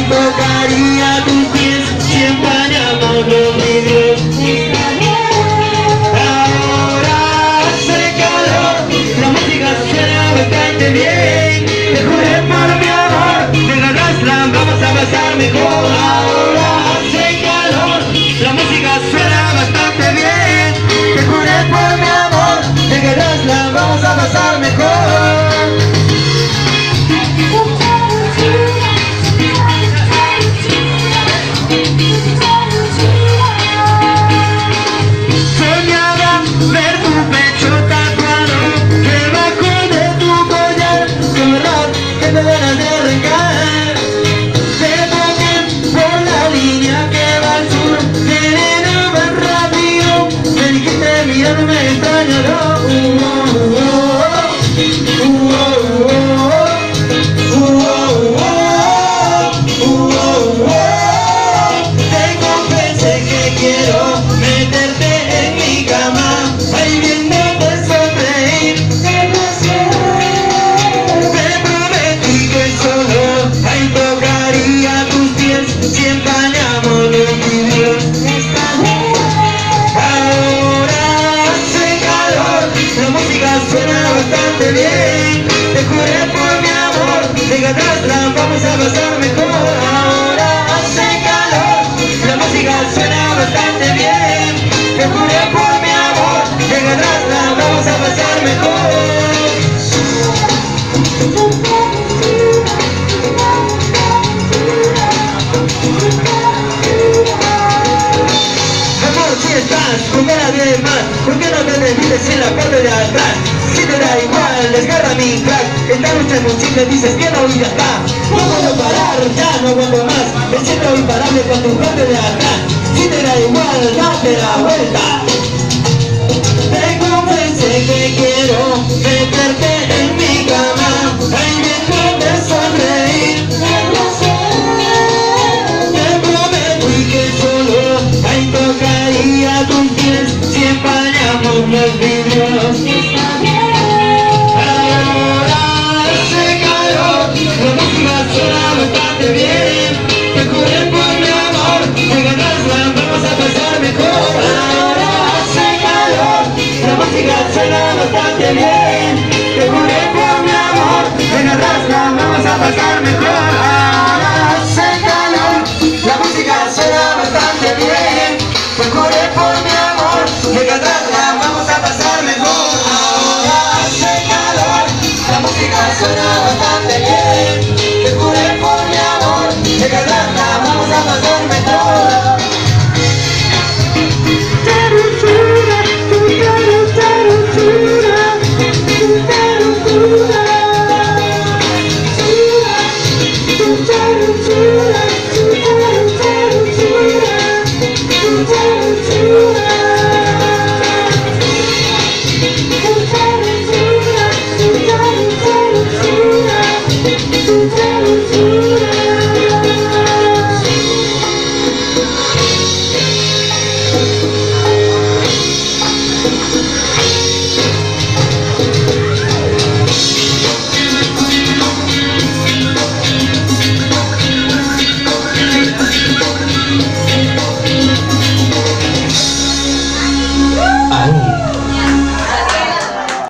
Bugatti oh, oh. En la parte de atrás Si te da igual, desgarra mi crack. Esta lucha es dices que no y ya está. No puedo parar, ya no aguanto más. Me siento imparable con tu parte de atrás. Si te da igual, date la vuelta. Te que quiero meterte en mi cama Ahí viéndote sonreír. Te prometo y que solo ahí tocaría tus pies Si empañamos los vidrios. Ahora hace calor La música suena bastante bien bien Te juré por mi amor Me ganasla, vamos a pasar